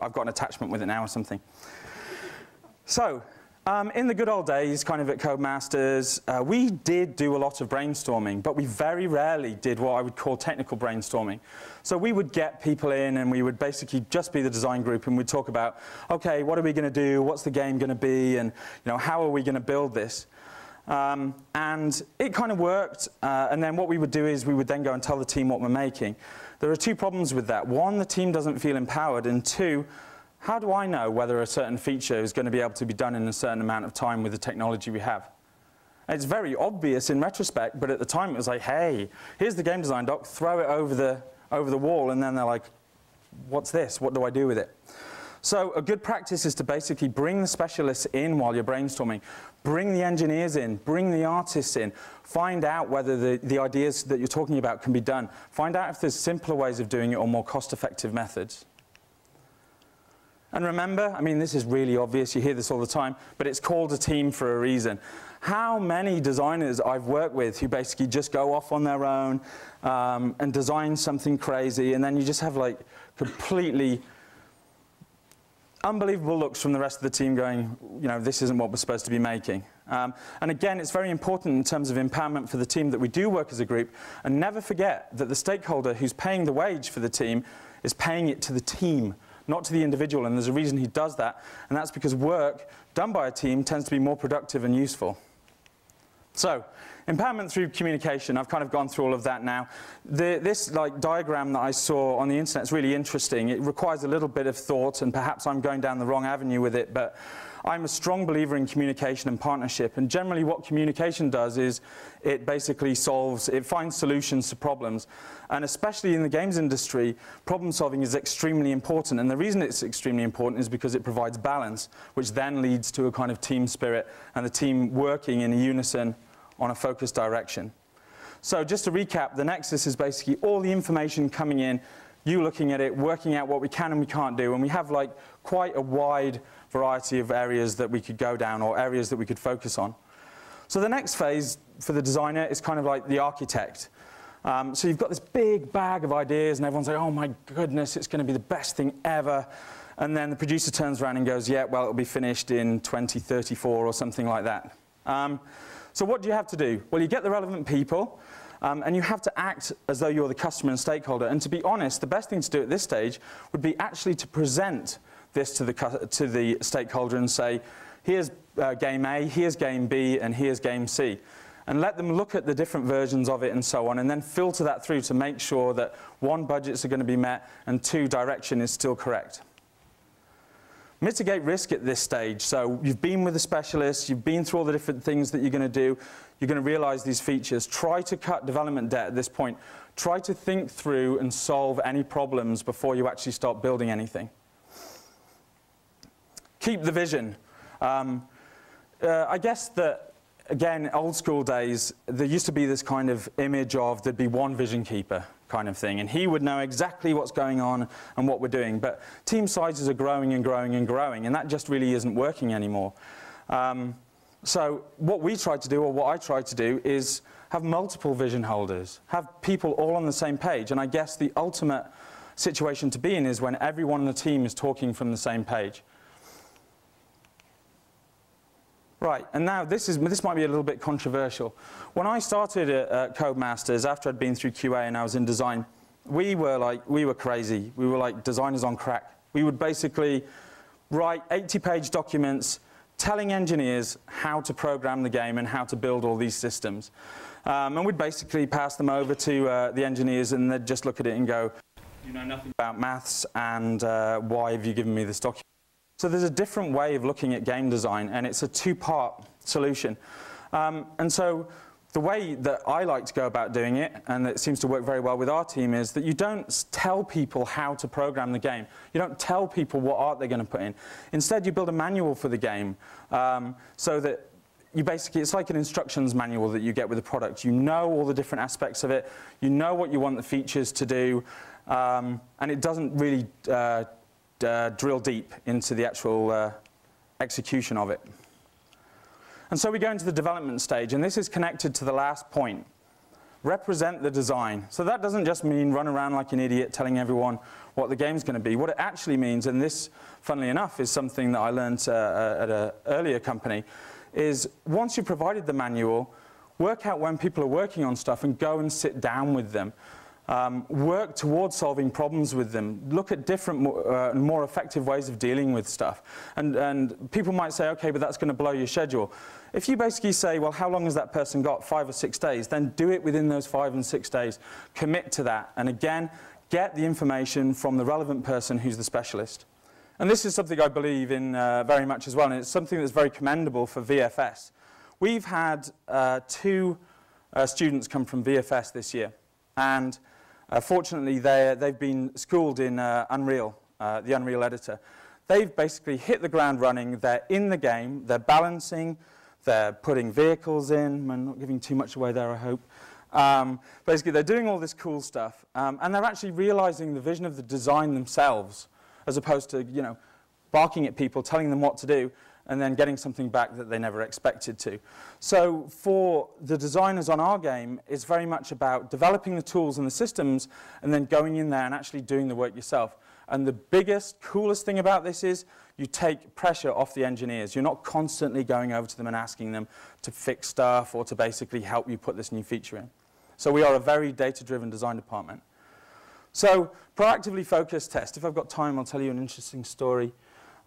I've got an attachment with it now or something. So, um, in the good old days, kind of at Codemasters, uh, we did do a lot of brainstorming, but we very rarely did what I would call technical brainstorming. So we would get people in and we would basically just be the design group and we'd talk about, okay, what are we going to do? What's the game going to be? And you know, how are we going to build this? Um, and it kind of worked. Uh, and then what we would do is we would then go and tell the team what we're making. There are two problems with that. One, the team doesn't feel empowered. And two, how do I know whether a certain feature is going to be able to be done in a certain amount of time with the technology we have? It's very obvious in retrospect, but at the time it was like, hey, here's the game design doc, throw it over the, over the wall, and then they're like, what's this? What do I do with it? So a good practice is to basically bring the specialists in while you're brainstorming. Bring the engineers in, bring the artists in, find out whether the, the ideas that you're talking about can be done. Find out if there's simpler ways of doing it or more cost-effective methods. And remember, I mean, this is really obvious, you hear this all the time, but it's called a team for a reason. How many designers I've worked with who basically just go off on their own um, and design something crazy, and then you just have like completely unbelievable looks from the rest of the team going, you know, this isn't what we're supposed to be making. Um, and again, it's very important in terms of empowerment for the team that we do work as a group, and never forget that the stakeholder who's paying the wage for the team is paying it to the team not to the individual. And there's a reason he does that, and that's because work done by a team tends to be more productive and useful. So, empowerment through communication, I've kind of gone through all of that now. The, this like diagram that I saw on the internet is really interesting. It requires a little bit of thought, and perhaps I'm going down the wrong avenue with it, but I'm a strong believer in communication and partnership. And generally what communication does is it basically solves, it finds solutions to problems. And especially in the games industry, problem solving is extremely important. And the reason it's extremely important is because it provides balance, which then leads to a kind of team spirit and the team working in unison on a focused direction. So just to recap, the Nexus is basically all the information coming in, you looking at it, working out what we can and we can't do. And we have like quite a wide variety of areas that we could go down or areas that we could focus on. So the next phase for the designer is kind of like the architect. Um, so you've got this big bag of ideas and everyone's like, oh my goodness, it's going to be the best thing ever. And then the producer turns around and goes, yeah, well, it'll be finished in 2034 or something like that. Um, so what do you have to do? Well, you get the relevant people, um, and you have to act as though you're the customer and stakeholder. And to be honest, the best thing to do at this stage would be actually to present this to the, to the stakeholder and say, here's uh, game A, here's game B, and here's game C. And let them look at the different versions of it and so on, and then filter that through to make sure that one, budgets are going to be met, and two, direction is still correct. Mitigate risk at this stage. So you've been with the specialist, you've been through all the different things that you're going to do, you're going to realize these features. Try to cut development debt at this point. Try to think through and solve any problems before you actually start building anything keep the vision. Um, uh, I guess that, again, old school days, there used to be this kind of image of there'd be one vision keeper kind of thing, and he would know exactly what's going on and what we're doing. But team sizes are growing and growing and growing, and that just really isn't working anymore. Um, so what we try to do, or what I try to do, is have multiple vision holders, have people all on the same page, and I guess the ultimate situation to be in is when everyone in the team is talking from the same page. Right, and now this, is, this might be a little bit controversial. When I started at, at Codemasters, after I'd been through QA and I was in design, we were like, we were crazy. We were like designers on crack. We would basically write 80-page documents telling engineers how to program the game and how to build all these systems. Um, and we'd basically pass them over to uh, the engineers and they'd just look at it and go, you know nothing about maths and uh, why have you given me this document? So there's a different way of looking at game design, and it's a two-part solution. Um, and so the way that I like to go about doing it, and it seems to work very well with our team, is that you don't tell people how to program the game. You don't tell people what art they're going to put in. Instead, you build a manual for the game um, so that you basically, it's like an instructions manual that you get with a product. You know all the different aspects of it. You know what you want the features to do. Um, and it doesn't really uh, uh, drill deep into the actual uh, execution of it. And so we go into the development stage, and this is connected to the last point. represent the design. So that doesn't just mean run around like an idiot telling everyone what the game's going to be. What it actually means, and this, funnily enough, is something that I learned uh, uh at an earlier company, is once you've provided the manual, work out when people are working on stuff and go and sit down with them. Um, work towards solving problems with them. Look at different, uh, more effective ways of dealing with stuff. And, and people might say, okay, but that's going to blow your schedule. If you basically say, well, how long has that person got? Five or six days. Then do it within those five and six days. Commit to that. And again, get the information from the relevant person who's the specialist. And this is something I believe in uh, very much as well, and it's something that's very commendable for VFS. We've had uh, two uh, students come from VFS this year, and uh, fortunately, they've been schooled in uh, Unreal, uh, the Unreal editor. They've basically hit the ground running. They're in the game. They're balancing. They're putting vehicles in. I'm not giving too much away there, I hope. Um, basically, they're doing all this cool stuff. Um, and they're actually realizing the vision of the design themselves, as opposed to, you know, barking at people, telling them what to do and then getting something back that they never expected to. So for the designers on our game, it's very much about developing the tools and the systems and then going in there and actually doing the work yourself. And the biggest, coolest thing about this is you take pressure off the engineers. You're not constantly going over to them and asking them to fix stuff or to basically help you put this new feature in. So we are a very data-driven design department. So proactively focused test. If I've got time, I'll tell you an interesting story.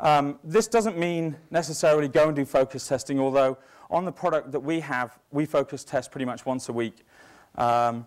Um, this doesn't mean necessarily go and do focus testing, although on the product that we have, we focus test pretty much once a week. Um,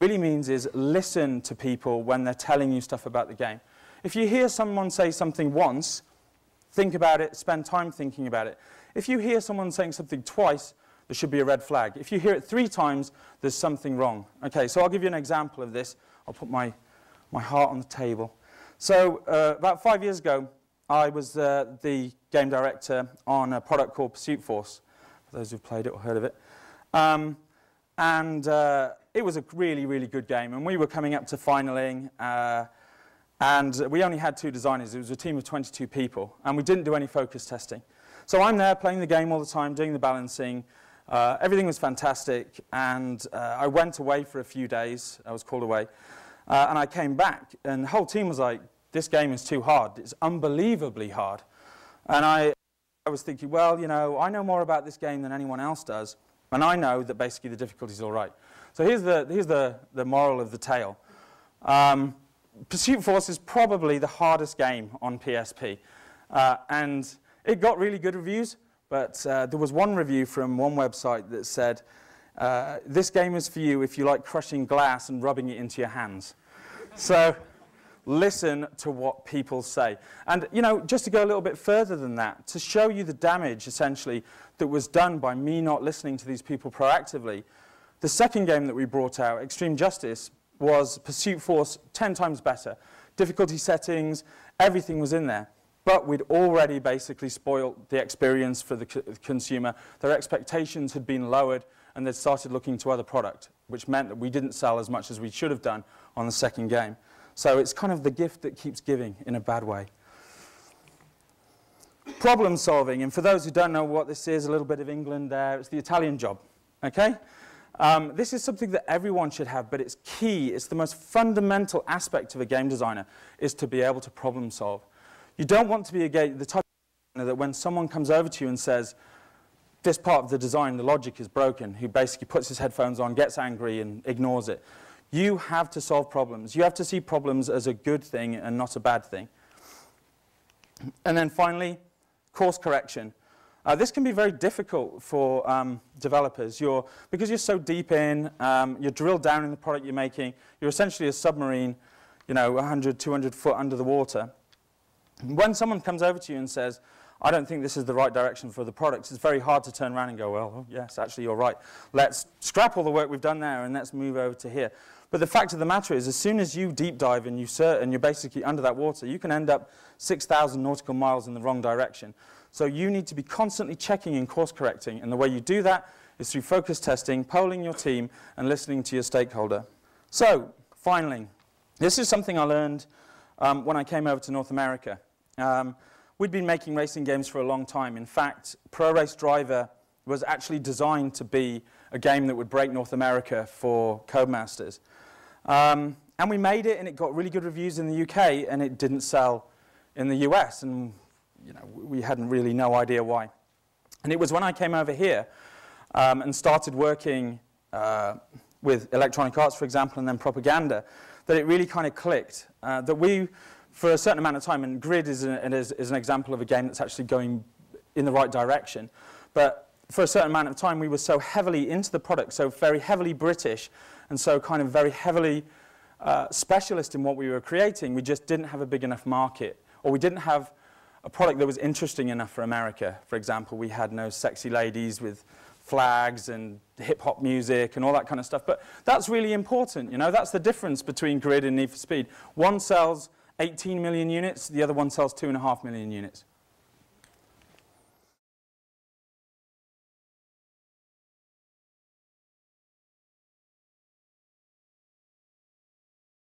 really means is listen to people when they're telling you stuff about the game. If you hear someone say something once, think about it, spend time thinking about it. If you hear someone saying something twice, there should be a red flag. If you hear it three times, there's something wrong. Okay, so I'll give you an example of this. I'll put my, my heart on the table. So uh, about five years ago, I was uh, the game director on a product called Pursuit Force, for those who've played it or heard of it. Um, and uh, it was a really, really good game. And we were coming up to finaling, uh, and we only had two designers. It was a team of 22 people, and we didn't do any focus testing. So I'm there playing the game all the time, doing the balancing. Uh, everything was fantastic, and uh, I went away for a few days. I was called away. Uh, and I came back, and the whole team was like, this game is too hard. It's unbelievably hard. And I, I was thinking, well, you know, I know more about this game than anyone else does, and I know that basically the difficulty is all right. So here's the, here's the, the moral of the tale. Um, Pursuit Force is probably the hardest game on PSP. Uh, and it got really good reviews, but uh, there was one review from one website that said, uh, this game is for you if you like crushing glass and rubbing it into your hands. so listen to what people say. And, you know, just to go a little bit further than that, to show you the damage, essentially, that was done by me not listening to these people proactively, the second game that we brought out, Extreme Justice, was Pursuit Force 10 times better. Difficulty settings, everything was in there. But we'd already basically spoiled the experience for the consumer. Their expectations had been lowered, and they'd started looking to other product, which meant that we didn't sell as much as we should have done on the second game. So it's kind of the gift that keeps giving in a bad way. Problem solving, and for those who don't know what this is, a little bit of England there, it's the Italian job, okay? Um, this is something that everyone should have, but it's key, it's the most fundamental aspect of a game designer, is to be able to problem solve. You don't want to be a game, the type of designer that when someone comes over to you and says, this part of the design, the logic is broken, who basically puts his headphones on, gets angry and ignores it. You have to solve problems. You have to see problems as a good thing and not a bad thing. And then finally, course correction. Uh, this can be very difficult for um, developers. You're, because you're so deep in, um, you're drilled down in the product you're making, you're essentially a submarine, you know, 100, 200 foot under the water. When someone comes over to you and says, I don't think this is the right direction for the products. It's very hard to turn around and go, well, yes, actually, you're right. Let's scrap all the work we've done there and let's move over to here. But the fact of the matter is, as soon as you deep dive and, you cert and you're basically under that water, you can end up 6,000 nautical miles in the wrong direction. So you need to be constantly checking and course correcting. And the way you do that is through focus testing, polling your team, and listening to your stakeholder. So, finally, this is something I learned um, when I came over to North America. Um, we'd been making racing games for a long time. In fact, Pro Race Driver was actually designed to be a game that would break North America for Codemasters. Um, and we made it, and it got really good reviews in the UK, and it didn't sell in the US. And you know, we hadn't really no idea why. And it was when I came over here um, and started working uh, with Electronic Arts, for example, and then propaganda, that it really kind of clicked. Uh, that we, for a certain amount of time, and Grid is, a, is, is an example of a game that's actually going in the right direction, but for a certain amount of time, we were so heavily into the product, so very heavily British, and so kind of very heavily uh, specialist in what we were creating, we just didn't have a big enough market, or we didn't have a product that was interesting enough for America. For example, we had no sexy ladies with flags and hip hop music and all that kind of stuff. But that's really important, you know, that's the difference between Grid and Need for Speed. One sells 18 million units, the other one sells 2.5 million units.